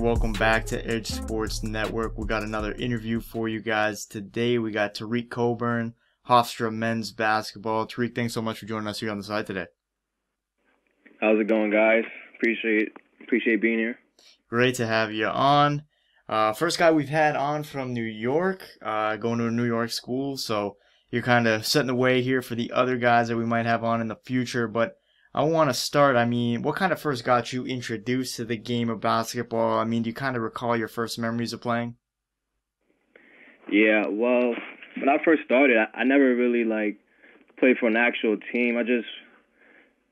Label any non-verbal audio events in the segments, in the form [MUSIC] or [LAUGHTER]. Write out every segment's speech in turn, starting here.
Welcome back to Edge Sports Network. We got another interview for you guys today. We got Tareq Coburn, Hofstra men's basketball. Tareq, thanks so much for joining us here on the side today. How's it going, guys? Appreciate appreciate being here. Great to have you on. Uh, first guy we've had on from New York, uh, going to a New York school, so you're kind of setting the way here for the other guys that we might have on in the future. But I want to start. I mean, what kind of first got you introduced to the game of basketball? I mean, do you kind of recall your first memories of playing? Yeah, well, when I first started, I, I never really like played for an actual team. I just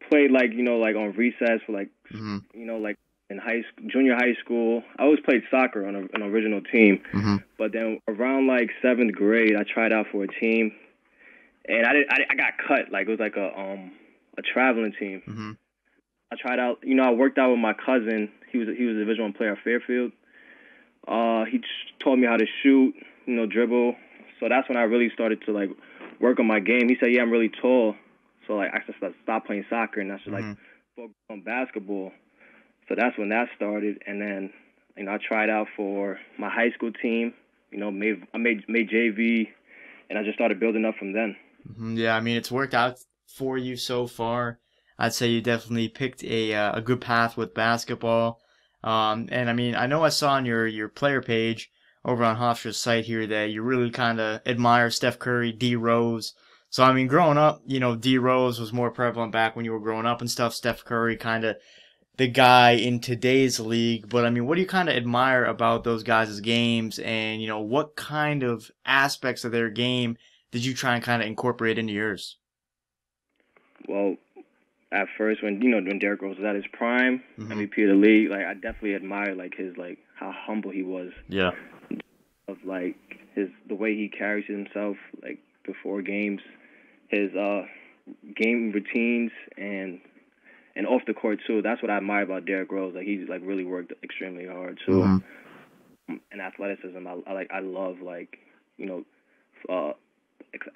played like you know like on recess for like mm-hmm. you know like in high school, junior high school. I always played soccer on a, an original team, mm-hmm. but then around like seventh grade, I tried out for a team, and I did I, I got cut. Like it was like a um a traveling team. Mm-hmm. I tried out. You know, I worked out with my cousin. He was he was a Division One player at Fairfield. Uh, he taught me how to shoot, you know, dribble. So that's when I really started to like work on my game. He said, "Yeah, I'm really tall." So like I just stopped playing soccer and I should mm-hmm. like focus on basketball. So that's when that started. And then you know I tried out for my high school team. You know, made I made made JV, and I just started building up from then. Mm-hmm. Yeah, I mean it's worked out for you so far. I'd say you definitely picked a uh, a good path with basketball. Um, and I mean, I know I saw on your your player page over on Hofstra's site here that you really kind of admire Steph Curry, D Rose. So I mean, growing up, you know, D Rose was more prevalent back when you were growing up and stuff. Steph Curry kind of the guy in today's league. But I mean, what do you kind of admire about those guys' games, and you know, what kind of aspects of their game did you try and kind of incorporate into yours? Well, at first when you know when Derrick Rose was at his prime, mm-hmm. MVP of the league, like I definitely admired like his like how humble he was. Yeah. Of like his the way he carries himself like before games, his uh game routines and and off the court too. That's what I admire about Derrick Rose. Like he's like really worked extremely hard too. Mm-hmm. And athleticism, I, I like I love like you know uh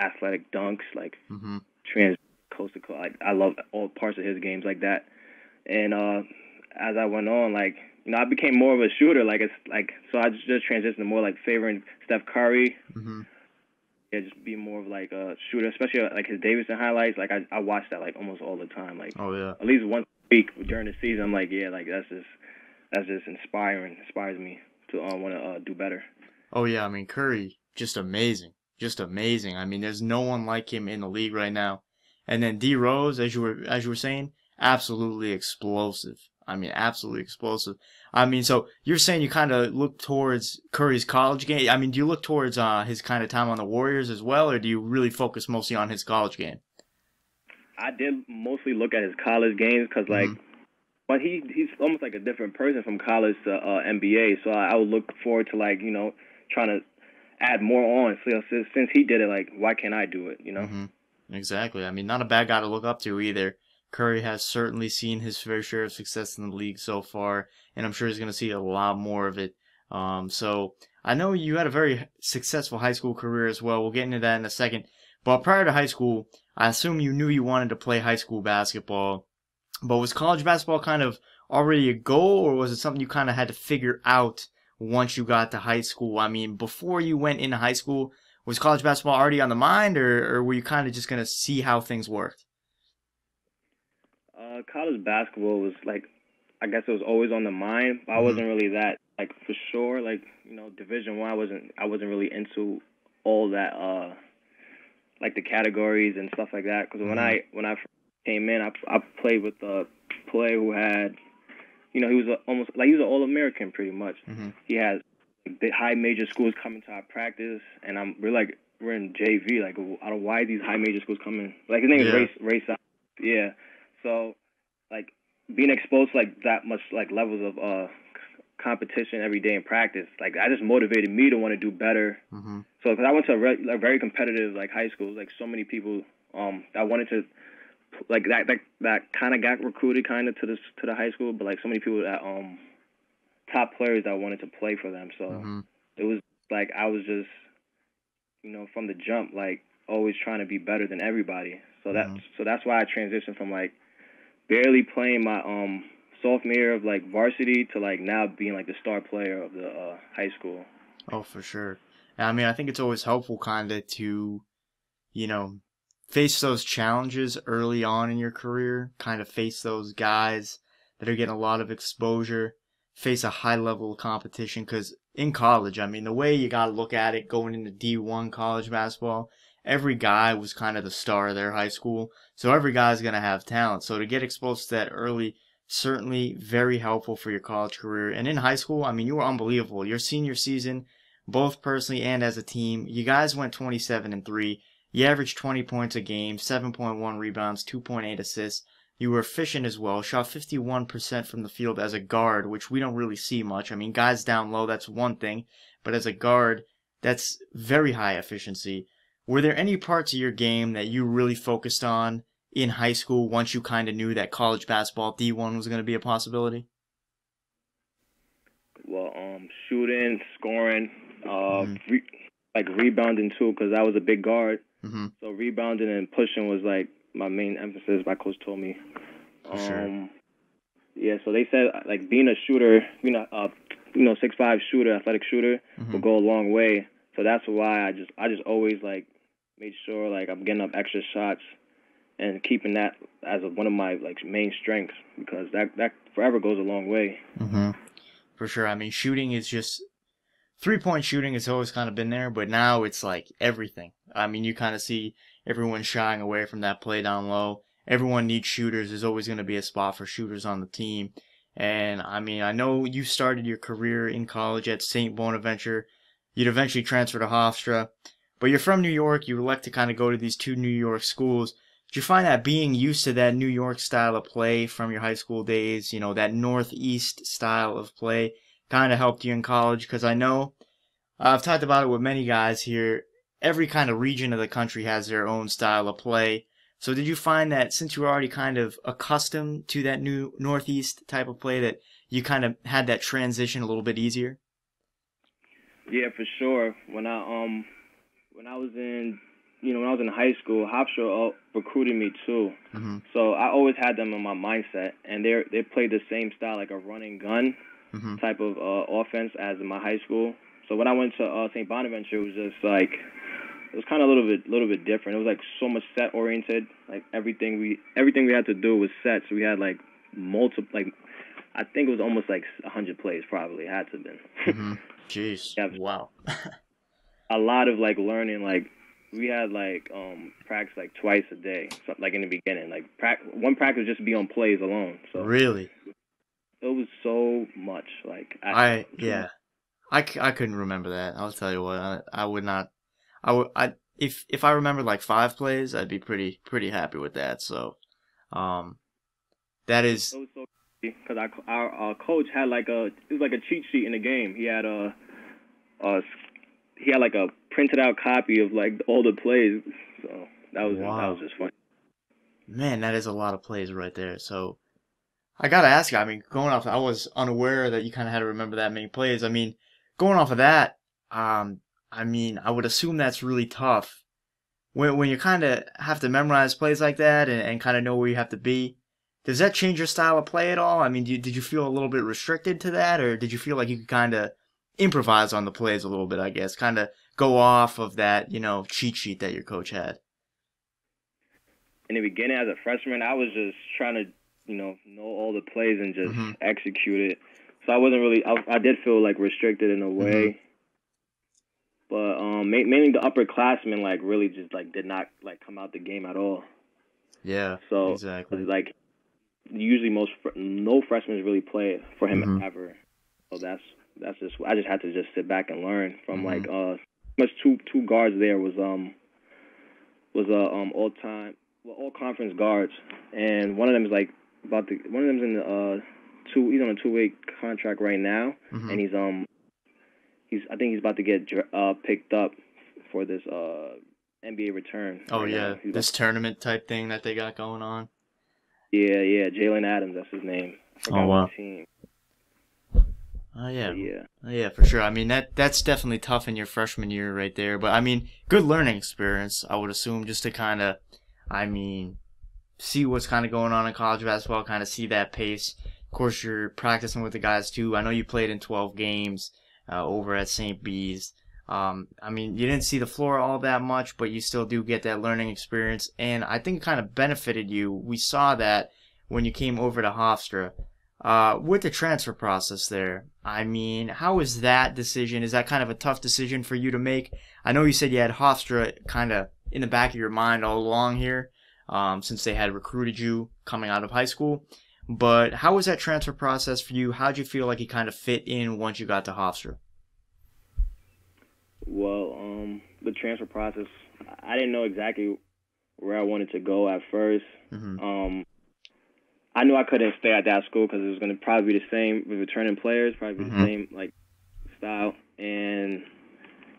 athletic dunks like mm-hmm. trans coast to. Like I love all parts of his games like that. And uh, as I went on, like you know, I became more of a shooter. Like it's like so I just, just transitioned to more like favoring Steph Curry. Mm-hmm. Yeah, just be more of like a shooter, especially like his Davidson highlights. Like I I watch that like almost all the time. Like oh yeah, at least once a week during the season. I'm like yeah, like that's just that's just inspiring. Inspires me to uh, want to uh, do better. Oh yeah, I mean Curry, just amazing, just amazing. I mean, there's no one like him in the league right now. And then D Rose, as you were as you were saying, absolutely explosive. I mean, absolutely explosive. I mean, so you're saying you kind of look towards Curry's college game. I mean, do you look towards uh, his kind of time on the Warriors as well, or do you really focus mostly on his college game? I did mostly look at his college games because, like, mm-hmm. but he he's almost like a different person from college to uh, NBA. So I, I would look forward to like you know trying to add more on. So since he did it, like, why can't I do it? You know. Mm-hmm. Exactly. I mean, not a bad guy to look up to either. Curry has certainly seen his fair share of success in the league so far, and I'm sure he's going to see a lot more of it. Um, so I know you had a very successful high school career as well. We'll get into that in a second. But prior to high school, I assume you knew you wanted to play high school basketball. But was college basketball kind of already a goal, or was it something you kind of had to figure out once you got to high school? I mean, before you went into high school, was college basketball already on the mind, or, or were you kind of just going to see how things worked? Uh, college basketball was like, I guess it was always on the mind, but mm-hmm. I wasn't really that like for sure. Like you know, Division One, I wasn't I wasn't really into all that uh like the categories and stuff like that. Because mm-hmm. when I when I came in, I I played with a player who had, you know, he was a, almost like he was an All American pretty much. Mm-hmm. He had the high major schools coming to our practice, and I'm we're like we're in JV. Like, I don't why these high major schools coming. Like his name yeah. is Race Race. Yeah. So, like being exposed to like that much like levels of uh competition every day in practice, like that just motivated me to want to do better. Mm-hmm. So, because I went to a, re- a very competitive like high school, like so many people um that wanted to like that that that kind of got recruited kind of to this to the high school, but like so many people that um top players that wanted to play for them. So mm-hmm. it was like I was just, you know, from the jump, like always trying to be better than everybody. So that mm-hmm. so that's why I transitioned from like barely playing my um sophomore year of like varsity to like now being like the star player of the uh, high school. Oh, for sure. I mean, I think it's always helpful kind of to, you know, face those challenges early on in your career, kind of face those guys that are getting a lot of exposure, face a high level of competition. Because in college, I mean, the way you got to look at it going into D1 college basketball, every guy was kind of the star of their high school. So every guy's going to have talent. So to get exposed to that early, certainly very helpful for your college career. And in high school, I mean, you were unbelievable. Your senior season, both personally and as a team, you guys went 27 and 3. You averaged 20 points a game, 7.1 rebounds, 2.8 assists. You were efficient as well, shot 51% from the field as a guard, which we don't really see much. I mean, guys down low, that's one thing, but as a guard, that's very high efficiency. Were there any parts of your game that you really focused on in high school once you kind of knew that college basketball D1 was going to be a possibility? Well, um, shooting, scoring, uh, mm-hmm. re- like rebounding too, because I was a big guard. Mm-hmm. So rebounding and pushing was like my main emphasis. My coach told me. Um, sure. Yeah, so they said like being a shooter, being a uh, you know six five shooter, athletic shooter, mm-hmm. will go a long way. So that's why I just I just always like made sure like I'm getting up extra shots and keeping that as a, one of my like main strengths because that that forever goes a long way. Mm-hmm. For sure. I mean, shooting is just three point shooting has always kind of been there, but now it's like everything. I mean, you kind of see everyone shying away from that play down low. Everyone needs shooters. There's always going to be a spot for shooters on the team. And I mean, I know you started your career in college at St. Bonaventure. You'd eventually transfer to Hofstra. But you're from New York, you elect to kind of go to these two New York schools. Did you find that being used to that New York style of play from your high school days, you know, that Northeast style of play, kind of helped you in college? Because I know I've talked about it with many guys here. Every kind of region of the country has their own style of play. So did you find that since you were already kind of accustomed to that new Northeast type of play, that you kind of had that transition a little bit easier? Yeah, for sure. When I um when I was in, you know, when I was in high school, Hofstra recruited me too. Mm-hmm. So I always had them in my mindset, and they they played the same style, like a running gun mm-hmm. type of uh, offense as in my high school. So when I went to uh, St. Bonaventure, it was just like it was kind of a little bit little bit different. It was like so much set oriented. Like everything we everything we had to do was set. So we had like multiple like I think it was almost like 100 plays probably it had to have been. mm-hmm. [LAUGHS] Jeez. yeah, wow. [LAUGHS] a lot of like learning like we had like um practice like twice a day so, like in the beginning like pra- one practice just be on plays alone so really it was so much like I, I yeah I, I couldn't remember that I'll tell you what I, I would not I would I if if I remember like five plays I'd be pretty pretty happy with that so um that is because our, our our coach had like a it was like a cheat sheet in the game he had a a he had like a printed out copy of like all the plays. So that was wow. that was just fun. Man, that is a lot of plays right there. So I gotta ask you. I mean, going off, I was unaware that you kind of had to remember that many plays. I mean, going off of that, um, I mean, I would assume that's really tough. When when you kind of have to memorize plays like that and, and kind of know where you have to be, does that change your style of play at all? I mean, did you, did you feel a little bit restricted to that, or did you feel like you could kind of improvise on the plays a little bit, I guess, kind of go off of that, you know, cheat sheet that your coach had. In the beginning, as a freshman, I was just trying to, you know, know all the plays and just mm-hmm. execute it. So I wasn't really, I, I, did feel like restricted in a way. Mm-hmm. But um, mainly the upperclassmen like really just like did not like come out the game at all. Yeah. So exactly. Like usually most no freshmen really play for him mm-hmm. ever. So that's that's just I just had to just sit back and learn from mm-hmm. like uh much two two guards there was um was a uh, um all time well all conference guards and one of them is like about the one of them's in the uh two he's on a two way contract right now mm-hmm. and he's um he's I think he's about to get uh picked up for this uh NBA return. Oh right yeah, this like, tournament type thing that they got going on. Yeah, yeah, Jaylen Adams, that's his name. oh wow. Team. Oh yeah, yeah, oh, yeah, for sure. I mean that that's definitely tough in your freshman year right there. But I mean, good learning experience. I would assume just to kind of, I mean, see what's kind of going on in college basketball, kind of see that pace, Of course, you're practicing with the guys too. I know you played in 12 games uh, over at St. Bees. Um, I mean, you didn't see the floor all that much, but you still do get that learning experience, and I think it kind of benefited you. We saw that when you came over to Hofstra. Uh, with the transfer process there, I mean, how was that decision? Is that kind of a tough decision for you to make? I know you said you had Hofstra kind of in the back of your mind all along here, um, since they had recruited you coming out of high school. But how was that transfer process for you? How'd you feel like you kind of fit in once you got to Hofstra? Well, um, the transfer process, I didn't know exactly where I wanted to go at 1st mm-hmm. Um, I knew I couldn't stay at that school because it was going to probably be the same with returning players, probably be Mhm. the same like style, and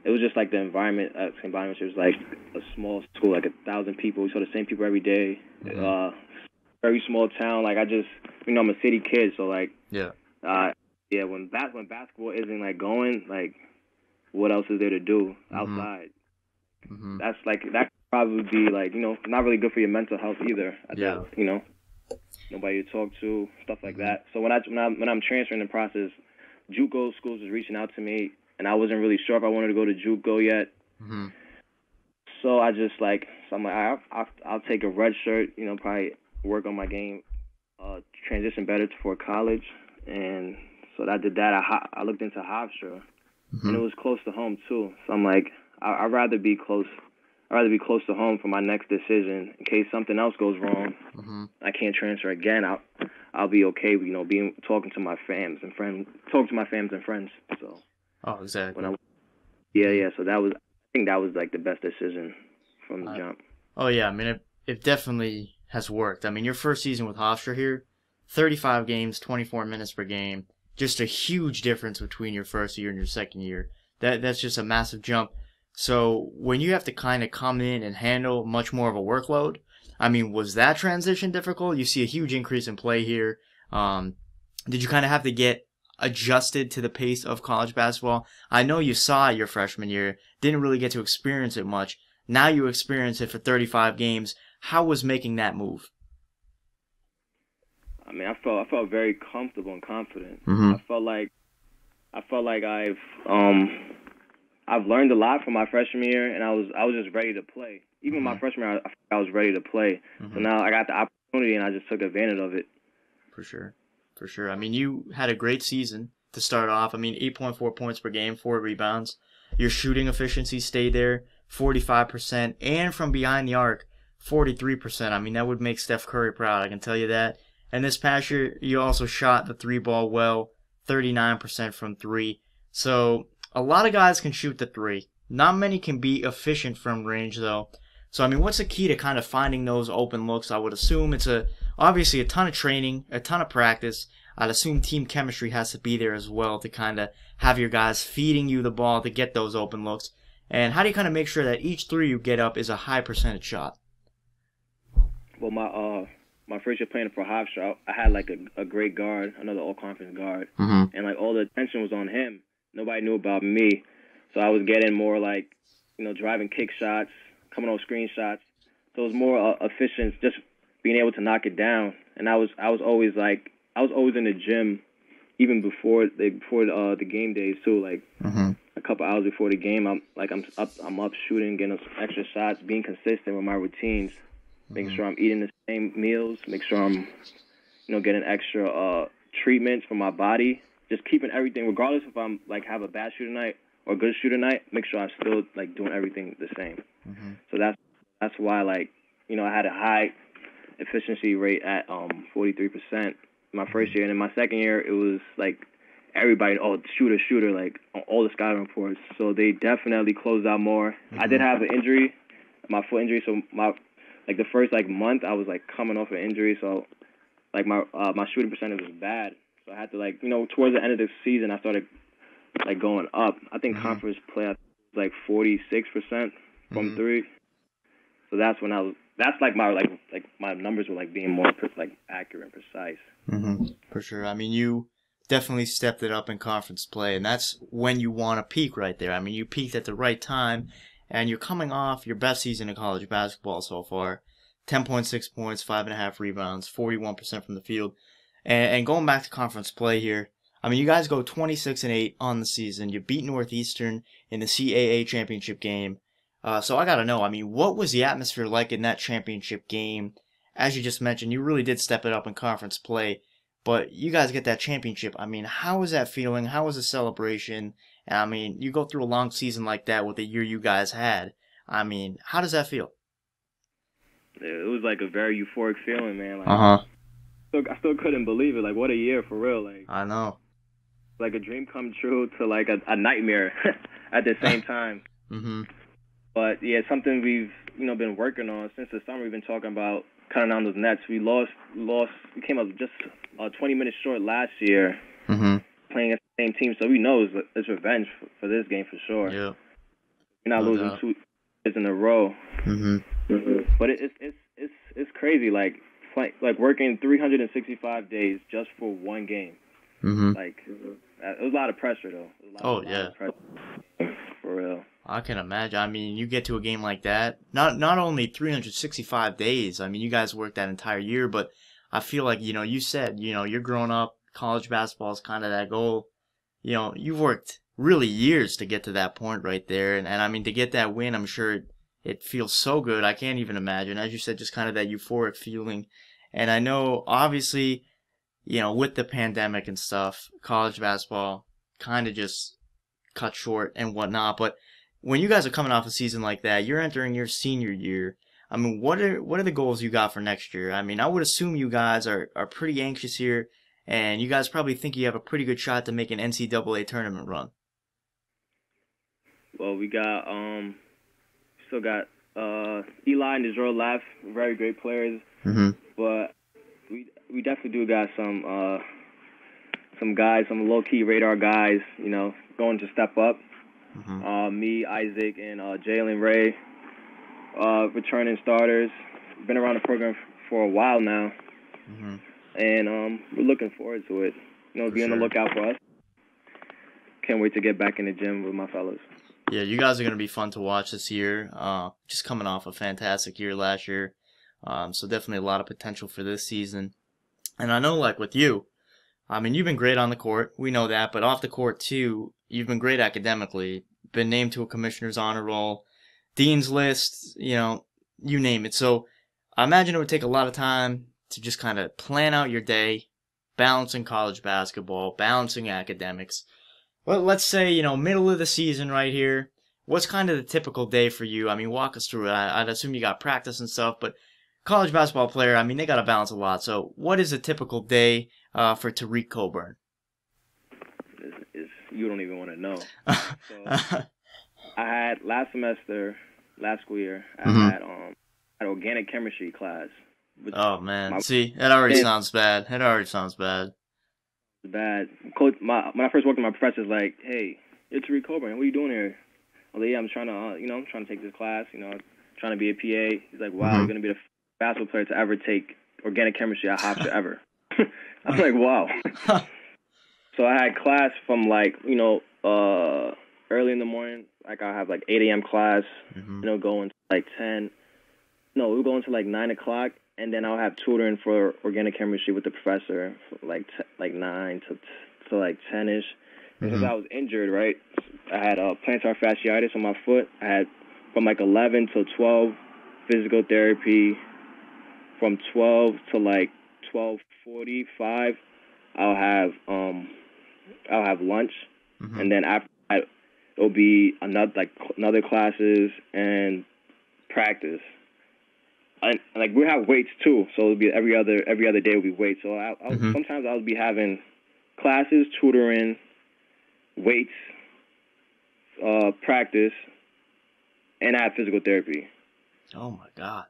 it was just like the environment at St. Bonaventure was like a small school, like a thousand people. We saw the same people every day. Mhm. Uh, very small town. Like I just, you know, I'm a city kid, so like, Yeah. uh, yeah. When bas- when basketball isn't like going, like, what else is there to do Mhm. outside? Mm-hmm. That's like that could probably be like you know not really good for your mental health either. At Yeah. That, you know, nobody to talk to, stuff like Mhm. that. So when I when I when I'm transferring the process, JUCO schools was reaching out to me, and I wasn't really sure if I wanted to go to JUCO yet. Mm-hmm. So I just like so I'm like I'll, I'll, I'll take a red shirt, you know, probably work on my game, uh, transition better for college, and so I did that. I ho- I looked into Hofstra, and it was close to home too. So I'm like I, I'd rather be close. I'd rather be close to home for my next decision in case something else goes wrong. Mm-hmm. I can't transfer again. I'll I'll be okay. With you know, being talking to my fams and friends, talking to my fams and friends. So Oh, exactly. when I yeah yeah. So that was I think that was like the best decision from the Uh, jump. Oh yeah, I mean it, it definitely has worked. I mean your first season with Hofstra here, 35 games, 24 minutes per game, just a huge difference between your first year and your second year. That that's just a massive jump. So when you have to kind of come in and handle much more of a workload, I mean, was that transition difficult? You see a huge increase in play here. Um, did you kind of have to get adjusted to the pace of college basketball? I know you saw your freshman year, didn't really get to experience it much. Now you experience it for 35 games. How was making that move? I mean, I felt I felt very comfortable and confident. Mm-hmm. I felt like I felt like I've um I've learned a lot from my freshman year, and I was I was just ready to play. Even my Mhm. freshman year, I, I was ready to play. So now I got the opportunity, and I just took advantage of it. For sure. For sure. I mean, you had a great season to start off. I mean, 8.4 points per game, four rebounds. Your shooting efficiency stayed there, 45%, and from behind the arc, 43%. I mean, that would make Steph Curry proud, I can tell you that. And this past year, you also shot the three ball well, 39% from three. So, a lot of guys can shoot the three. Not many can be efficient from range, though. So, I mean, what's the key to kind of finding those open looks? I would assume it's a obviously a ton of training, a ton of practice. I'd assume team chemistry has to be there as well to kind of have your guys feeding you the ball to get those open looks. And how do you kind of make sure that each three you get up is a high percentage shot? Well, my uh my first year playing for Hofstra, I had like a, a great guard, another all conference guard, Mm-hmm. and like all the attention was on him. Nobody knew about me, so I was getting more like you know driving kick shots, coming on screenshots. So it was more uh, efficient, just being able to knock it down. And I was I was always like I was always in the gym, even before the before uh, the game days too. Like Mm-hmm. a couple hours before the game, I'm like I'm up I'm up shooting, getting extra shots, being consistent with my routines, making sure I'm eating the same meals, make sure I'm you know getting extra uh treatments for my body, just keeping everything regardless if I'm like have a bad shooting night or a good shooting night, make sure I'm still like doing everything the same. Mm-hmm. So that's that's why like you know I had a high efficiency rate at um 43% my first year, and in my second year it was like everybody oh shooter shooter like on all the scouting reports. So they definitely closed out more. I did have an injury, my foot injury, so my like the first like month I was like coming off an injury, so like my uh, my shooting percentage was bad. So I had to like you know towards the end of the season I started like going up. I think Mhm. conference play was like 46% from Mhm. three. So that's when I was. That's like my like like my numbers were like being more like accurate and precise. Mm-hmm. For sure. I mean, you definitely stepped it up in conference play, and that's when you want to peak right there. I mean, you peaked at the right time, and you're coming off your best season in college basketball so far. 10.6 points, 5.5 rebounds, 41% from the field. And, and going back to conference play here, I mean, you guys go 26 and 8 on the season. You beat Northeastern in the CAA championship game. Uh, so I got to know, I mean, what was the atmosphere like in that championship game? As you just mentioned, you really did step it up in conference play, but you guys get that championship. I mean, how was that feeling? How was the celebration? And I mean, you go through a long season like that with the year you guys had. I mean, how does that feel? It was like a very euphoric feeling, man. Like, Uh huh. still, I still couldn't believe it. Like, what a year for real. Like, I know. like a dream come true to like a, a nightmare [LAUGHS] at the [LAUGHS] same time. Mm-hmm. But yeah, it's something we've you know been working on since the summer. We've been talking about cutting down those nets. We lost, lost. We came up just uh, 20 minutes short last year Mm-hmm. playing against the same team. So we know it's, it's revenge for, for this game for sure. Yeah. We're not No losing doubt. two years in a row. Mm-hmm. But it, it's it's it's it's crazy. Like play, like working 365 days just for one game. Mm-hmm. Like it was a lot of pressure though. Lot, Oh, yeah. for real. I can imagine. I mean, you get to a game like that, not not only 365 days. I mean, you guys work that entire year, but I feel like you know, you said you know, you're growing up. College basketball is kind of that goal. You know, you've worked really years to get to that point right there, and, and I mean, to get that win, I'm sure it, it feels so good. I can't even imagine. As you said, just kind of that euphoric feeling. And I know, obviously, you know, with the pandemic and stuff, college basketball kind of just cut short and whatnot. But when you guys are coming off a season like that, you're entering your senior year. I mean, what are what are the goals you got for next year? I mean, I would assume you guys are, are pretty anxious here, and you guys probably think you have a pretty good shot to make an NCAA tournament run. Well, we got um, still got uh Eli and Israel left, very great players. Mm-hmm. but we we definitely do got some uh some guys, some low key radar guys, you know, going to step up. Mm-hmm. Uh, me, Isaac, and uh, Jalen Ray, uh, returning starters. Been around the program for a while now, Mm-hmm. and um, we're looking forward to it. You know, For be on the lookout for us. Can't wait to get back in the gym with my fellas. Yeah, you guys are going to be fun to watch this year. Uh, just coming off a fantastic year last year. Um, so definitely a lot of potential for this season. And I know, like with you, I mean, you've been great on the court. We know that. But off the court, too, you've been great academically. Been named to a commissioner's honor roll, dean's list, you know, you name it. So I imagine it would take a lot of time to just kind of plan out your day, balancing college basketball, balancing academics. Well, let's say, you know, middle of the season right here. What's kind of the typical day for you? I mean, walk us through it. I, I'd assume you got practice and stuff, but college basketball player, I mean, they got to balance a lot. So, what is a typical day uh, for Tareq Coburn? Is, is you don't even want to know. [LAUGHS] So I had last semester, last school year, I Mhm. had um an organic chemistry class. Oh man, My- see, that already Yeah. sounds bad. It already sounds bad. bad. Coach, my when I first walked in, my professor's like, "Hey, it's Tareq Coburn. What are you doing here?" I was like, "Yeah, I'm trying to, uh, you know, I'm trying to take this class. You know, trying to be a PA." He's like, "Wow, Mhm. you're gonna be the basketball player to ever take organic chemistry at Hofstra [LAUGHS] ever." [LAUGHS] I'm like, "Wow." [LAUGHS] So I had class from like you know uh early in the morning. Like I have like 8 a.m. class. hmm You know, going to like 10. No, we were going to like 9 o'clock, and then I'll have tutoring for organic chemistry with the professor, like t- like 9 to to like 10 ish. Because Mhm. I was injured, right? I had uh, plantar fasciitis on my foot. I had from like 11 till 12 physical therapy. From 12 to like 12:45, I'll have um I'll have lunch, hmm and then after that, it'll be another like another classes and practice. And like we have weights too, so it'll be every other every other day will be weights. So I, I'll, Mhm. sometimes I'll be having classes, tutoring, weights, uh, practice, and I have physical therapy. Oh my god.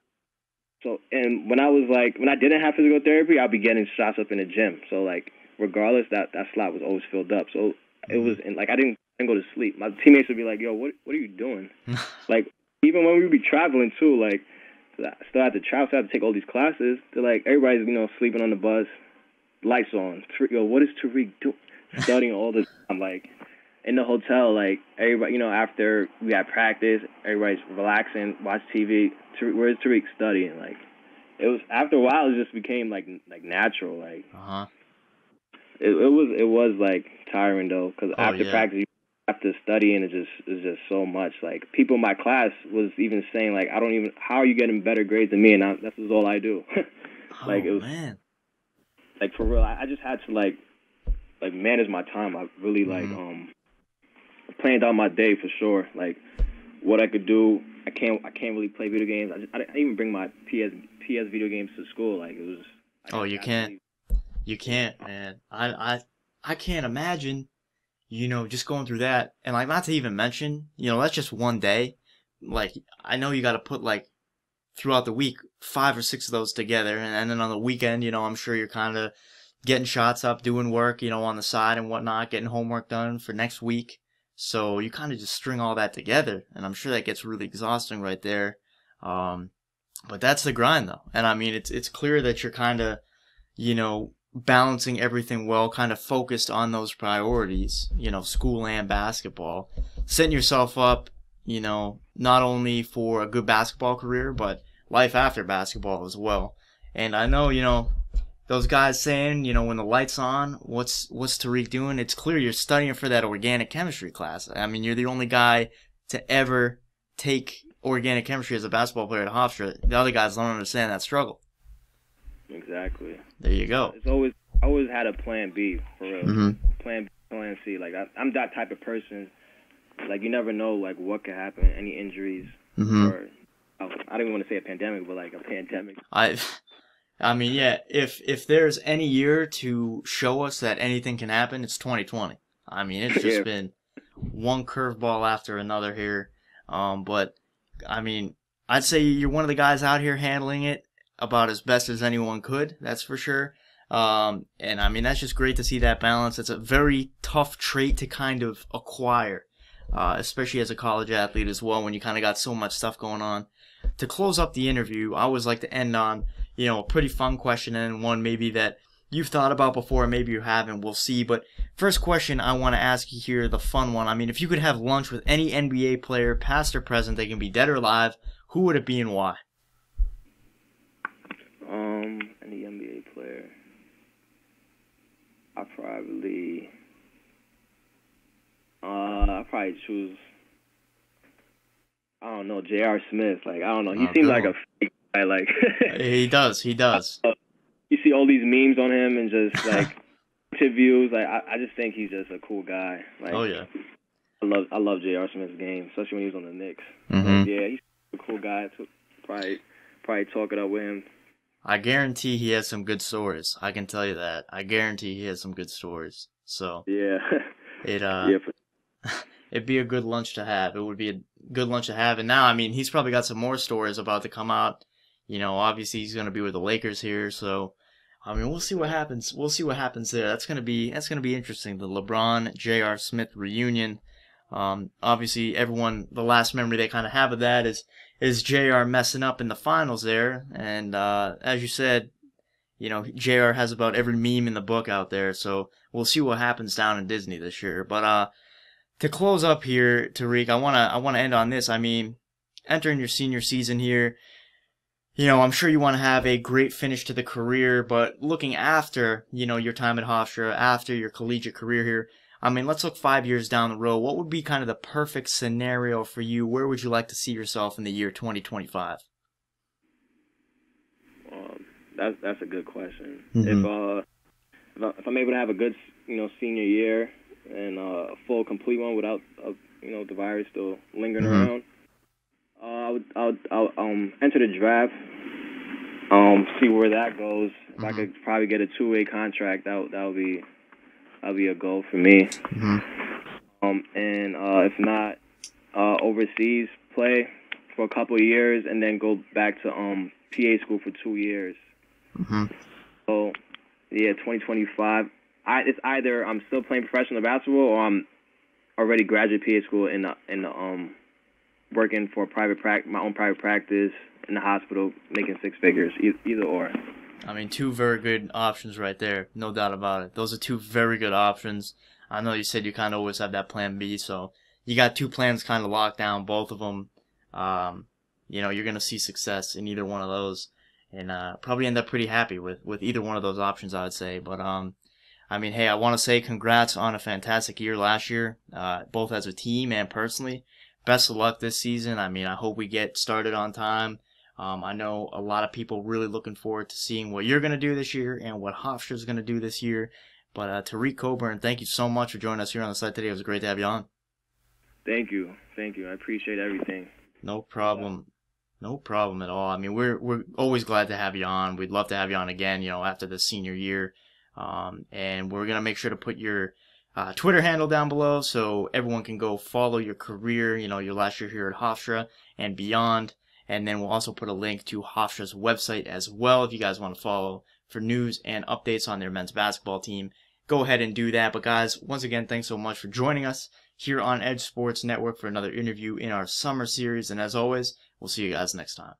So and when I was like when I didn't have physical therapy, I'd be getting shots up in the gym. So like regardless, that that slot was always filled up. So it was and like I didn't, didn't go to sleep. My teammates would be like, "Yo, what what are you doing?" [LAUGHS] Like even when we would be traveling too, like I still had to travel, still had to take all these classes. They're like everybody's you know sleeping on the bus, lights on. Yo, what is Tareq doing? [LAUGHS] Studying all the time, like in the hotel, like everybody, you know, after we had practice, everybody's relaxing, watch TV. Tareq, where's Tareq studying? Like it was after a while, it just became like like natural. Like Uh huh. it, it was it was like tiring though, because Oh, after yeah. practice you have to study, and it just it's just so much. Like people in my class was even saying like, I don't even how are you getting better grades than me, and I, this is all I do. [LAUGHS] Like, oh it was- man. like for real, I, I just had to like like manage my time. I really like Mhm. um planned out my day for sure. Like what I could do. I can't I can't really play video games. I, just, I didn't even bring my PS PS video games to school. Like it was. Oh, you can't? You can't, man. I I I can't imagine, you know, just going through that and like not to even mention, you know, that's just one day. Like I know you got to put like throughout the week five or six of those together, and, then on the weekend, you know, I'm sure you're kind of getting shots up, doing work, you know, on the side and whatnot, getting homework done for next week. So you kind of just string all that together, and I'm sure that gets really exhausting right there. Um, but that's the grind, though, and I mean, it's it's clear that you're kind of, you know, balancing everything well, kind of focused on those priorities, you know, school and basketball, setting yourself up, you know, not only for a good basketball career, but life after basketball as well. And I know, you know, those guys saying, you know, when the light's on, what's what's Tareq doing? It's clear you're studying for that organic chemistry class. I mean, you're the only guy to ever take organic chemistry as a basketball player at Hofstra. The other guys don't understand that struggle. Exactly. There you go. It's always I always had a plan B for real. Mm-hmm. Plan B, plan C. Like I, I'm that type of person. Like you never know like what could happen, any injuries Mm-hmm. or I I don't even want to say a pandemic, but like a pandemic. I, I mean, yeah. If if there's any year to show us that anything can happen, it's 2020. I mean, it's just Yeah. been one curveball after another here. Um, but I mean, I'd say you're one of the guys out here handling it about as best as anyone could. That's for sure. Um, and I mean, that's just great to see that balance. It's a very tough trait to kind of acquire, uh, especially as a college athlete as well, when you kind of got so much stuff going on. To close up the interview, I always like to end on, you know, a pretty fun question and one maybe that you've thought about before, maybe you haven't. We'll see. But first question I want to ask you here, the fun one. I mean, if you could have lunch with any NBA player, past or present, they can be dead or alive, who would it be and why? Um, any NBA player. I probably. Uh, I probably choose. I don't know, J.R. Smith. Like I don't know. He Oh, seems like a fake guy. Like [LAUGHS] He does. He does. you see all these memes on him and just [LAUGHS] like interviews. Like I, I just think he's just a cool guy. Like Oh yeah. I love I love J.R. Smith's game, especially when he was on the Knicks. hmm Yeah, he's a cool guy. To probably probably talk it up with him. I guarantee he has some good stories. I can tell you that. I guarantee he has some good stories. So Yeah, it uh yeah. [LAUGHS] It'd be a good lunch to have. It would be a good lunch to have. And now, I mean, he's probably got some more stories about to come out. You know, obviously he's going to be with the Lakers here, so I mean, we'll see what happens. We'll see what happens there. That's going to be that's going to be interesting. The LeBron J.R. Smith reunion. Um, obviously, everyone the last memory they kind of have of that is is JR messing up in the finals there, and uh, as you said, you know, JR has about every meme in the book out there, so we'll see what happens down in Disney this year. But uh, to close up here, Tareq, I wanna I wanna end on this. I mean, entering your senior season here, you know, I'm sure you want to have a great finish to the career, but looking after, you know, your time at Hofstra, after your collegiate career here, I mean, let's look five years down the road. What would be kind of the perfect scenario for you? Where would you like to see yourself in the year 2025? um, that's that's a good question. Mhm. If uh, if, I, if I'm able to have a good you know senior year and uh, a full complete one without uh, you know the virus still lingering Mhm. around, uh, I would I would I'll, um enter the draft. Um, see where that goes. If I Mhm. could probably get a two way contract, that would- that would be that would be a goal for me. Mm-hmm. Um, and uh, if not, uh, overseas play for a couple of years and then go back to um PA school for two years. Mm-hmm. So yeah, 2025. I it's either I'm still playing professional basketball or I'm already graduate PA school in the in the um working for private prac my own private practice in the hospital making six figures. Either or. I mean, two very good options right there, no doubt about it. Those are two very good options. I know you said you kind of always have that plan B, so you got two plans kind of locked down, both of them. Um, you know, you're gonna see success in either one of those, and uh, probably end up pretty happy with with either one of those options, I would say. But um, I mean, hey, I want to say congrats on a fantastic year last year, uh, both as a team and personally. Best of luck this season. I mean, I hope we get started on time. Um, I know a lot of people really looking forward to seeing what you're going to do this year and what Hofstra is going to do this year. But uh, Tareq Coburn, thank you so much for joining us here on the site today. It was great to have you on. Thank you, thank you. I appreciate everything. No problem. No problem at all. I mean, we're we're always glad to have you on. We'd love to have you on again. You know, after the senior year, um, and we're gonna make sure to put your uh, Twitter handle down below so everyone can go follow your career. You know, your last year here at Hofstra and beyond. And then we'll also put a link to Hofstra's website as well if you guys want to follow for news and updates on their men's basketball team. Go ahead and do that. But guys, once again, thanks so much for joining us here on Edge Sports Network for another interview in our summer series. And as always, we'll see you guys next time.